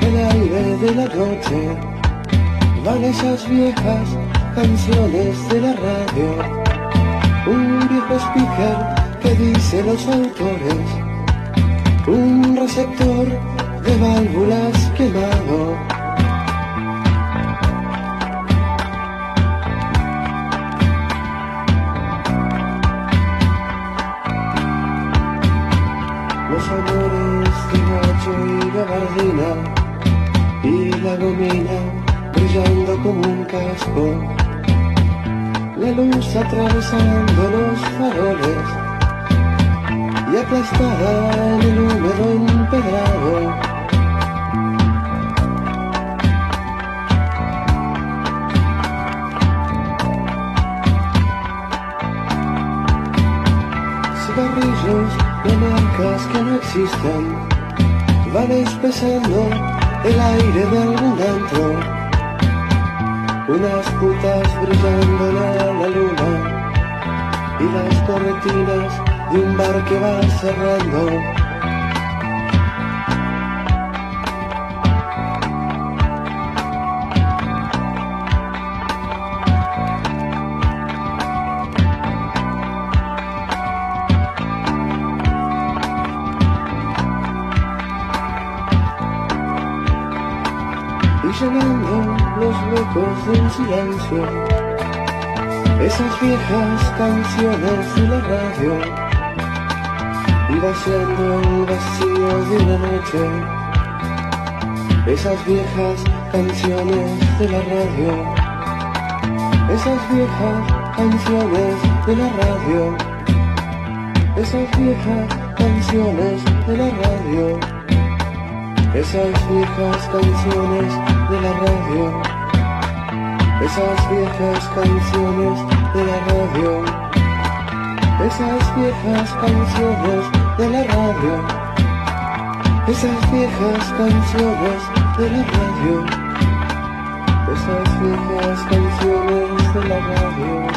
el aire de la noche. Van esas viejas canciones de la radio. Un viejo speaker que dice los autores. Un receptor de válvulas quemado y la gomina brillando como un casco. La luz atravesando los faroles y aplastada en el húmedo empedrado. Cigarrillos de marcas que no existen van espesando el aire de algún antro. Unas putas brillando a la luna y las corretinas de un bar que va cerrando llenando los huecos del silencio. Esas viejas canciones de la radio y vaciando el vacío de la noche. Esas viejas canciones de la radio. Esas viejas canciones de la radio. Esas viejas canciones esas viejas canciones de la radio, esas viejas canciones de la radio, esas viejas canciones de la radio, esas viejas canciones de la radio, esas viejas canciones de la radio.